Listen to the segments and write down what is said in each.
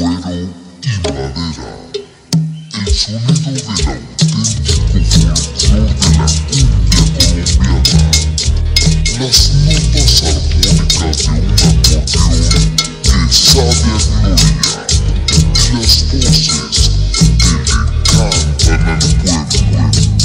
cuero y madera. El sonido del auténtico folclor de la cumbia colombiana. Las notas armónicas de un acordeón que sabe a gloria. Y las voces que le cantan al pueblo.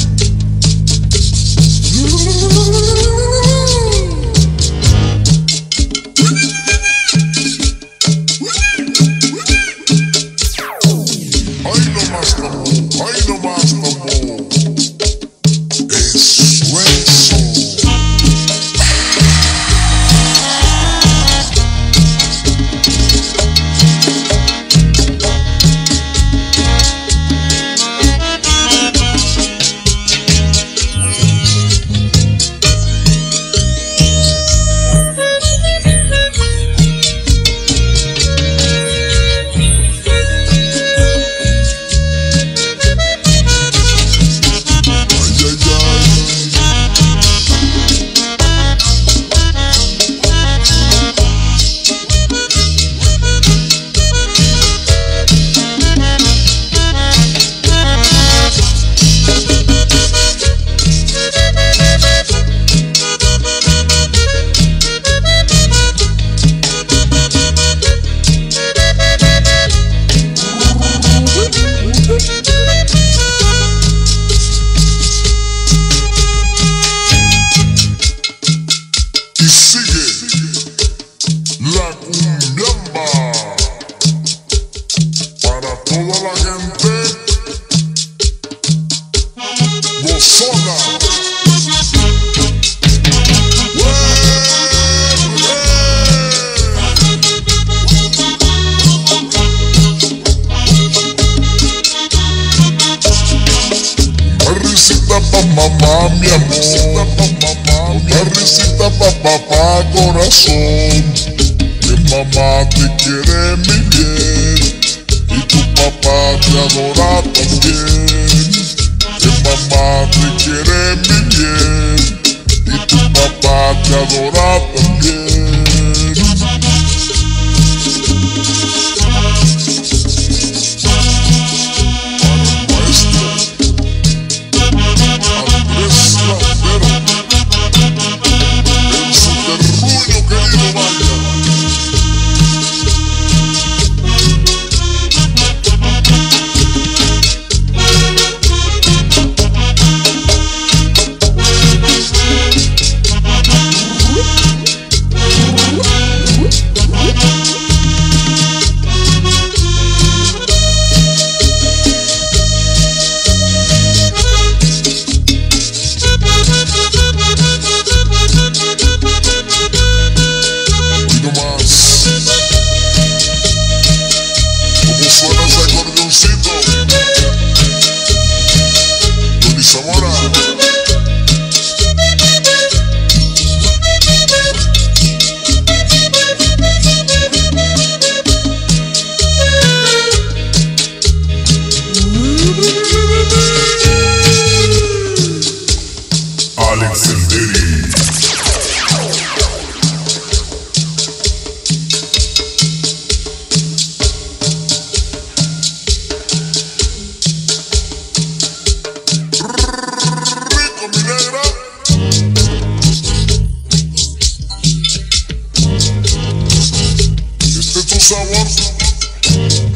Corazón. Que mamá te quiere mi bien. Y tu papá te adora también. Que mamá te quiere mi bien. Y tu papá te adora también. someone.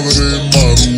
madre Maru.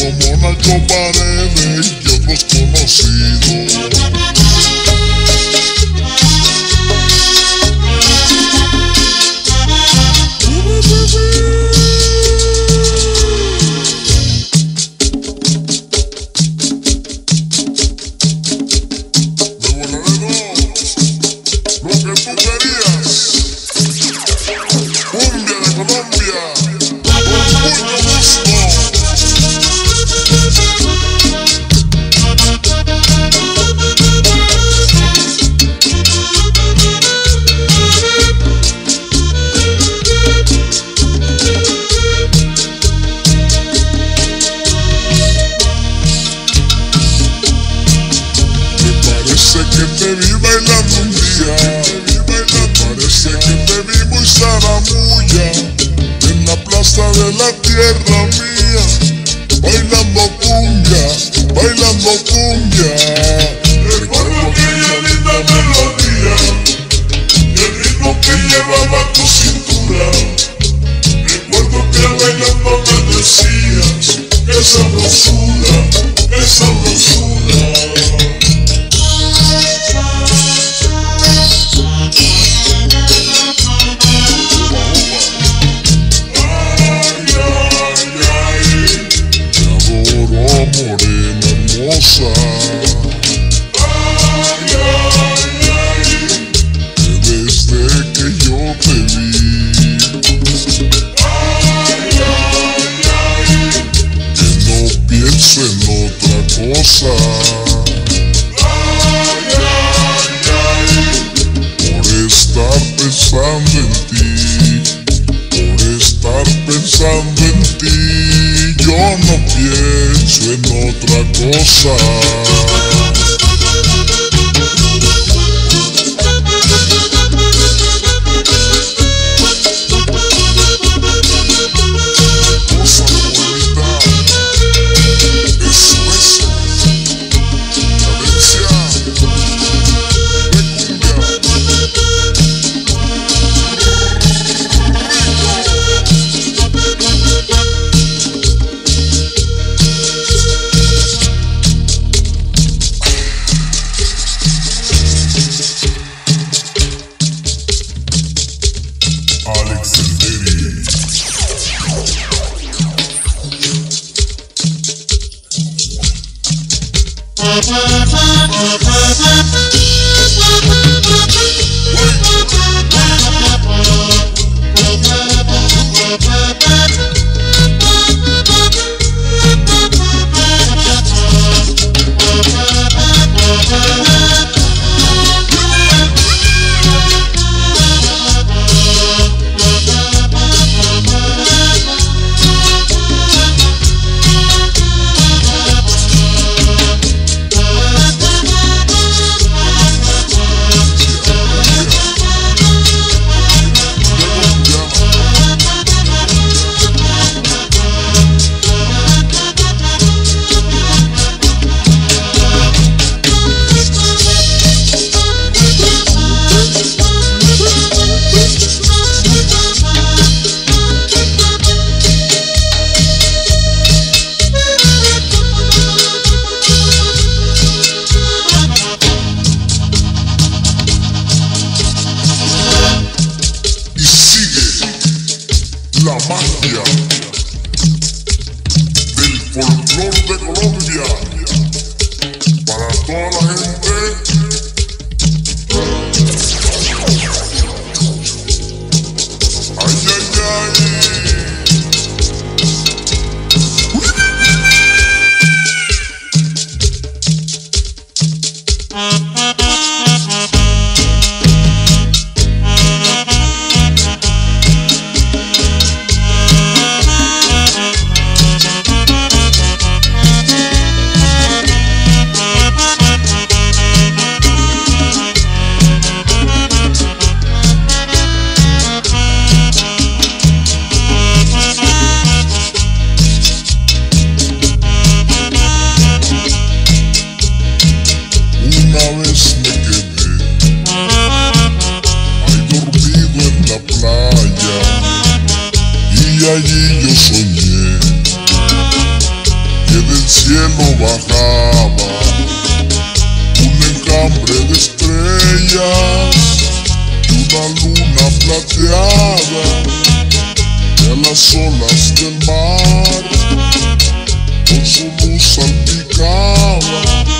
Como Nacho Paredes y otros conocidos. Hermosa. força. going like, hey. bella di una luna plateada las olas del mar con su luz salpicaba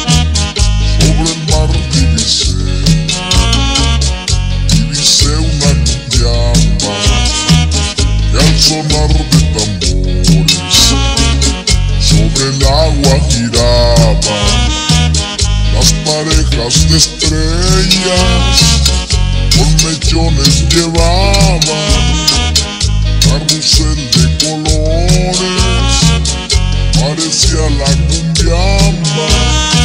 llenas de estrellas, por mechones llevaba carrusel de colores, parecía la cumbiamba.